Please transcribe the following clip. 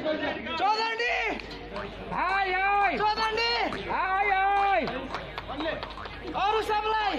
चौधरी! हाय हाय! चौधरी! हाय हाय! अरू सबलाई!